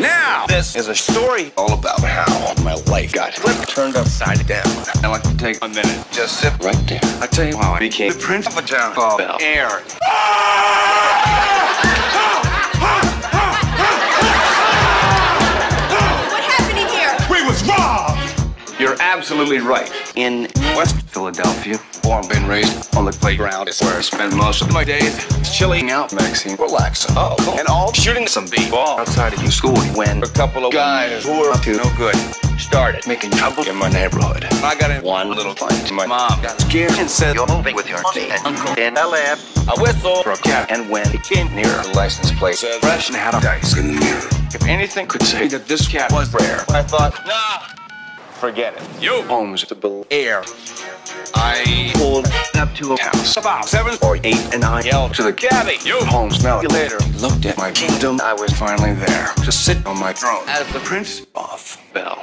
Now, this is a story all about how my life got flipped, turned upside down. I'd like to take a minute, just sit right there. I tell you how I became the prince of a town called Bel Air. What You're absolutely right. In West Philadelphia, born and raised on the playground is where I spend most of my days chilling out, Maxine, relaxing. Oh, and all shooting some b-ball outside of your school when a couple of guys who were up to no good started making trouble in my neighborhood. I got in one little fight. My mom got scared and said, You're moving with your auntie and uncle in the lab. I whistled for a cat, and when it came near, the license plate said fresh and had a dice in the mirror. If anything could say that this cat was rare, I thought, nah, forget it. You Holmes to Bel Air. I pulled up to a house about seven or eight, and I yelled to the cabbie, "You Holmes, smell you later." Looked at my kingdom. I was finally there to sit on my throne as the prince of Bel.